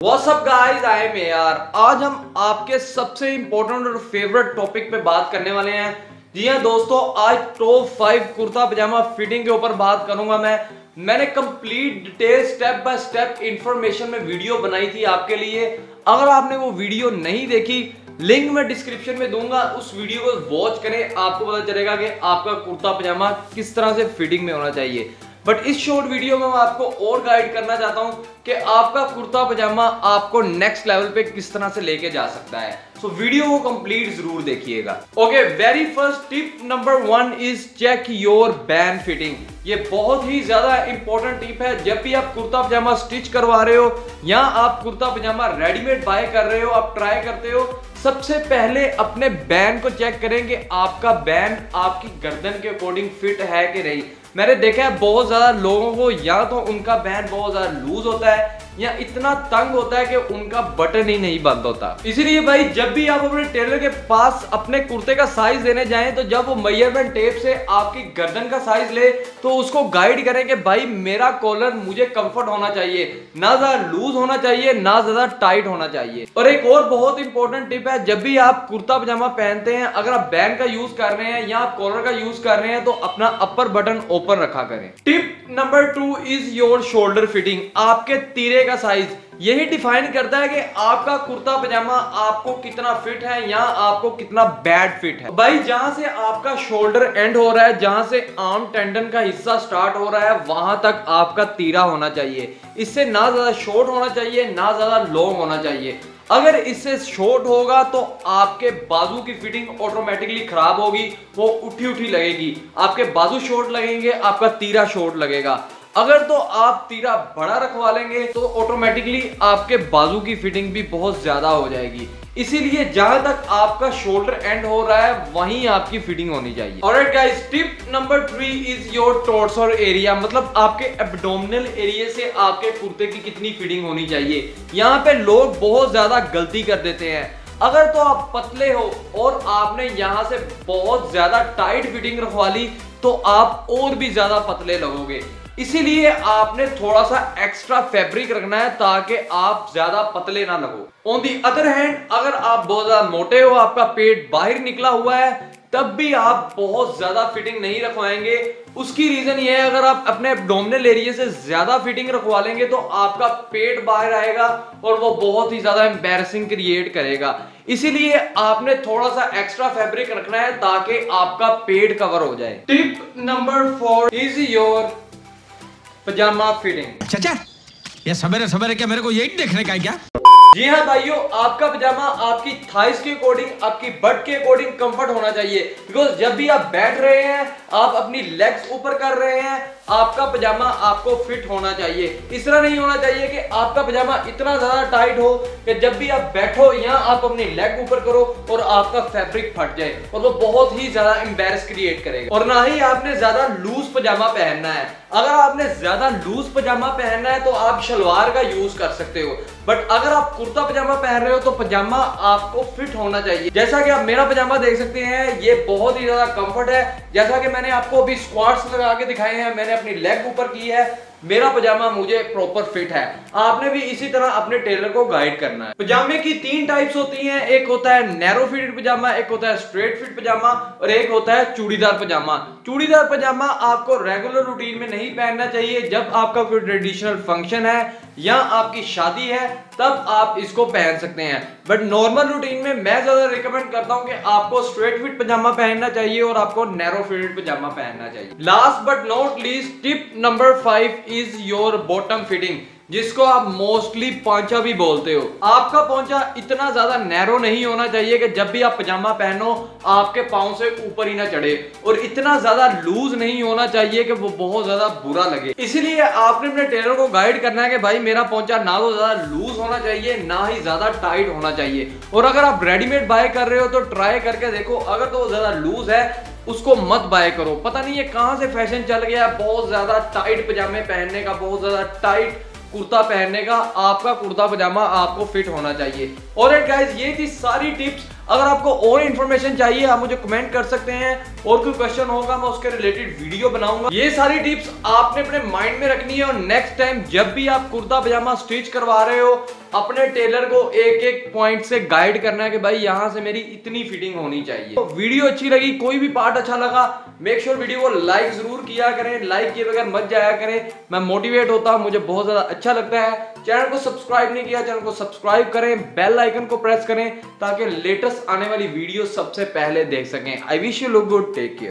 WhatsApp guys I am यार आज हम आपके सबसे इंपॉर्टेंट और फेवरेट टॉपिक पे बात करने वाले हैं। जी हाँ दोस्तों, आज top five kurta pyjama fitting के ऊपर बात करूँगा मैं। मैंने complete detail step by step information में वीडियो बनाई थी आपके लिए। अगर आपने वो वीडियो नहीं देखी लिंक मैं डिस्क्रिप्शन में दूँगा। उस वीडियो को वॉच करें, आपको पता चलेगा कि आपका कुर्ता पजामा किस तरह से फिटिंग में होना चाहिए। बट इस शॉर्ट वीडियो में मैं आपको और गाइड करना चाहता हूँ कि आपका कुर्ता पजामा आपको नेक्स्ट लेवल पे किस तरह से लेके जा सकता है। सो so, वीडियो को कंप्लीट ज़रूर देखिएगा। Okay very first tip number one is check your ban fitting ये बहुत ही ज़्यादा इंपॉर्टेंट टिप है। जब भी आप कुर्ता पजामा स्टिच करवा रहे हो या आप कुर्ता पजामा रेडीमेड बाय कर रहे हो आप ट्राई करते हो सबसे पहले अपने बैन को चेक करेंगे आपका बैन आपकी गर्दन के अकॉर्डिंग फिट है कि नहीं। मैंने देखा है, बहुत ज़्यादा लोगों को या तो उनका बैंड बहुत ज़्यादा लूज होता है या इतना तंग होता है कि उनका बटन ही नहीं बंद होता। इसीलिए भाई, जब भी आप अपने टेलर के पास अपने कुर्ते का साइज़ देने जाएँ तो जब वो मेज़रमेंट टेप से आपकी गर्दन का साइज़ ले तो उसको गाइड करें कि भाई, मेरा कॉलर मुझे कंफर्ट होना चाहिए। ना ज़्यादा लूज होना चाहिए, ना ज़्यादा टाइट होना चाहिए। और एक और बहुत इंपॉर्टेंट टिप है, जब भी आप कुर्ता पजामा पहनते हैं, अगर आप बैंड का यूज़ कर रहे हैं या आप कॉलर का यूज़ कर रहे हैं तो अपना अपर बटन ओपन रखा करें। Tip number two is your shoulder fitting आपके तीरे का साइज़ यही डिफाइन करता है कि आपका कुर्ता पजामा आपको कितना फिट है या आपको कितना बैड फिट है। भाई, जहाँ से आपका शोल्डर एंड हो रहा है, जहाँ से आर्म टेंडन का हिस्सा स्टार्ट हो रहा है, वहाँ तक आपका तीरा होना चाहिए। इससे ना ज़्यादा शॉर्ट होना चाहिए, ना ज़्यादा लॉन्ग होना चाहिए। अगर इससे शॉर्ट होगा तो आपके बाजू की फिटिंग ऑटोमेटिकली खराब होगी, वो उठी उठी लगेगी। आपके बाजू शॉर्ट लगेंगे, आपका तीरा शॉर्ट लगेगा। अगर तो आप तीरा बड़ा रखवा लेंगे तो ऑटोमेटिकली आपके बाजू की फिटिंग भी बहुत ज़्यादा हो जाएगी। इसीलिए जहाँ तक आपका शोल्डर एंड हो रहा है, वहीं आपकी फिटिंग होनी चाहिए। और guys tip number three is your torso area मतलब आपके एब्डोमिनल एरिया से आपके कुर्ते की कितनी फिटिंग होनी चाहिए। यहाँ पे लोग बहुत ज़्यादा गलती कर देते हैं। अगर तो आप पतले हो और आपने यहाँ से बहुत ज़्यादा टाइट फिटिंग रखवा ली तो आप और भी ज़्यादा पतले लगोगे। इसीलिए आपने थोड़ा सा एक्स्ट्रा फैब्रिक रखना है ताकि आप ज़्यादा पतले ना लगो। ऑन दी अदर हैंड अगर आप बहुत ज़्यादा मोटे हो, आपका पेट बाहर निकला हुआ है, तब भी आप बहुत ज़्यादा फिटिंग नहीं रखवाएँगे। उसकी रीजन ये है, अगर आप अपने एब्डोमिनल एरिया से ज़्यादा फिटिंग रखवा लेंगे तो आपका पेट बाहर आएगा और वो बहुत ही ज़्यादा एम्बेरसिंग क्रिएट करेगा। इसीलिए आपने थोड़ा सा एक्स्ट्रा फैब्रिक रखना है ताकि आपका पेट कवर हो जाए। Tip number four is your pyjama fitting चाचा ये सवेरे सवेरे क्या मेरे को यही देखने का है क्या? जी हाँ भाइयों आपका पजामा आपकी थाइस के अकॉर्डिंग आपकी बट के अकॉर्डिंग कंफर्ट होना चाहिए। बिकॉज़ जब भी आप बैठ रहे हैं आप अपनी लेग्स ऊपर कर रहे हैं आपका पजामा आपको फिट होना चाहिए। इस तरह नहीं होना चाहिए कि आपका पजामा इतना ज़्यादा टाइट हो कि जब भी आप बैठो या आप अपनी लेग ऊपर करो और आपका फैब्रिक फट जाए। और वो बहुत ही ज़्यादा एम्बेरस क्रिएट करेगा। और ना ही आपने ज़्यादा लूज पजामा पहनना है। अगर आपने ज़्यादा लूज पजामा पहनना है तो आप शलवार का यूज़ कर सकते हो। बट अगर आप कुर्ता पजामा पहन रहे हो तो पजामा आपको फिट होना चाहिए। जैसा कि आप मेरा पजामा देख सकते हैं, ये बहुत ही ज़्यादा कंफर्ट है। जैसा कि मैंने आपको अभी स्क्वाट्स लगा के दिखाए हैं, मैंने अपनी लेग ऊपर की है, मेरा पजामा मुझे प्रॉपर फिट है। आपने भी इसी तरह अपने टेलर को गाइड करना है। पजामे की तीन टाइप्स होती हैं, एक होता है नैरो फिटेड पजामा, एक होता है स्ट्रेट फिट पजामा और एक होता है चूड़ीदार पजामा। चूड़ीदार पजामा आपको रेगुलर रूटीन में नहीं पहनना चाहिए, जब आपका कोई ट्रेडिशनल फ़ंक्शन है या आपकी शादी है, तब आप इसको पहन सकते हैं। बट नॉर्मल रूटीन में मैं ज़्यादा रिकमेंड करता हूँ कि आपको स्ट्रेट फिट पजामा पहनना चाहिए और आपको नैरो फिटेड पजामा पहनना चाहिए। Last but not least tip number five is your bottom fitting जिसको आप मोस्टली पौचा भी बोलते हो। आपका पौचा इतना ज़्यादा नैरो नहीं होना चाहिए कि जब भी आप पजामा पहनो, आपके पाँव से ऊपर ही ना चढ़े। और इतना ज़्यादा लूज नहीं होना चाहिए कि वो बहुत ज़्यादा बुरा लगे। इसलिए आपने अपने टेलर को गाइड करना है कि भाई, मेरा पौचा ना तो ज़्यादा लूज होना चाहिए, ना ही ज़्यादा टाइट होना चाहिए। और अगर आप रेडीमेड बाय कर रहे हो तो ट्राई करके देखो, अगर तो ज़्यादा लूज है, उसको मत बाय करो। पता नहीं है कहाँ से फ़ैशन चल गया बहुत ज़्यादा टाइट पजामे पहनने का, बहुत ज़्यादा टाइट कुर्ता पहनने का, आपका कुर्ता पजामा आपको फिट होना चाहिए। और गाइज़ ये थी सारी टिप्स अगर आपको और इन्फॉर्मेशन चाहिए, आप मुझे कमेंट कर सकते हैं। और कोई क्वेश्चन होगा, मैं उसके रिलेटेड वीडियो बनाऊँगा। ये सारी टिप्स आपने अपने माइंड में रखनी है और नेक्स्ट टाइम जब भी आप कुर्ता पजामा स्टिच करवा रहे हो, अपने टेलर को एक एक पॉइंट से गाइड करना है कि भाई, यहाँ से मेरी इतनी फिटिंग होनी चाहिए। तो वीडियो अच्छी लगी, कोई भी पार्ट अच्छा लगा मेक श्योर वीडियो को लाइक ज़रूर किया करें। लाइक किए बगैर मत जाया करें। मैं मोटिवेट होता हूँ, मुझे बहुत ज़्यादा अच्छा लगता है। चैनल को सब्सक्राइब नहीं किया, चैनल को सब्सक्राइब करें बेल आइकन को प्रेस करें, ताकि लेटेस्ट आने वाली वीडियो सबसे पहले देख सकें। I wish you look good take care